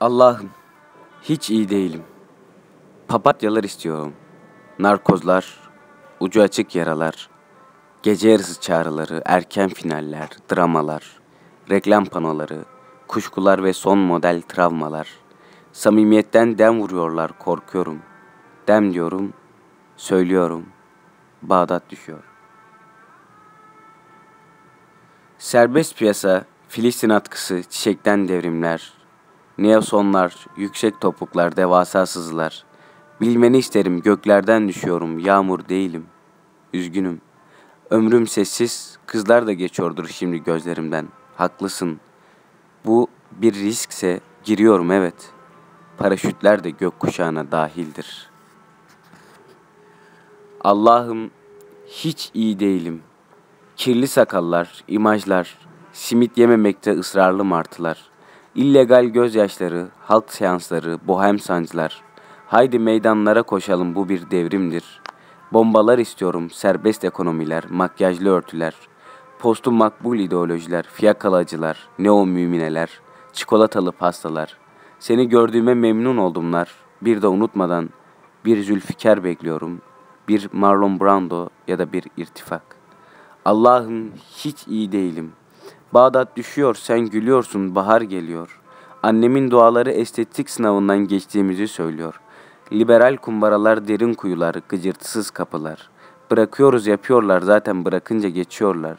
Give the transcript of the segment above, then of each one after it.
Allah'ım hiç iyi değilim. Papatyalar istiyorum. Narkozlar, ucu açık yaralar, gece yarısı çağrıları, erken finaller, dramalar, reklam panoları, kuşkular ve son model travmalar. Samimiyetten dem vuruyorlar, korkuyorum. Dem diyorum, söylüyorum. Bağdat düşüyor. Serbest piyasa, Filistin atkısı, çiçekten devrimler, Neosonlar, yüksek topuklar, devasa sızılar. Bilmeni isterim, göklerden düşüyorum, yağmur değilim. Üzgünüm. Ömrüm sessiz, kızlar da geçiyordur şimdi gözlerimden. Haklısın. Bu bir riskse giriyorum evet. Paraşütler de gökkuşağına dahildir. Allah'ım hiç iyi değilim. Kirli sakallar, imajlar, simit yememekte ısrarlı martılar. İllegal gözyaşları, halk seansları, bohem sancılar. Haydi meydanlara koşalım bu bir devrimdir. Bombalar istiyorum, serbest ekonomiler, makyajlı örtüler. Postu makbul ideolojiler, fiyakalacılar, neo mümineler, çikolatalı pastalar. Seni gördüğüme memnun oldumlar. Bir de unutmadan bir Zülfikar bekliyorum. Bir Marlon Brando ya da bir irtifak. Allah'ım hiç iyi değilim.'' Bağdat düşüyor, sen gülüyorsun, bahar geliyor. Annemin duaları estetik sınavından geçtiğimizi söylüyor. Liberal kumbaralar derin kuyular, gıcırtısız kapılar. Bırakıyoruz yapıyorlar zaten bırakınca geçiyorlar.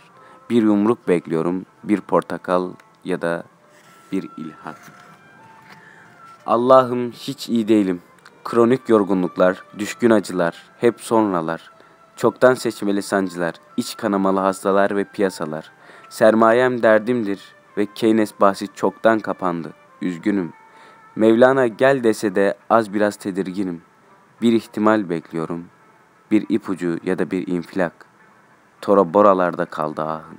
Bir yumruk bekliyorum, bir portakal ya da bir ilham. Allah'ım hiç iyi değilim. Kronik yorgunluklar, düşkün acılar, hep sonralar. Çoktan seçmeli sancılar, iç kanamalı hastalar ve piyasalar.'' Sermayem derdimdir ve Keynes bahsi çoktan kapandı. Üzgünüm. Mevlana gel dese de az biraz tedirginim. Bir ihtimal bekliyorum. Bir ipucu ya da bir infilak. Tora boralarda kaldı ahım.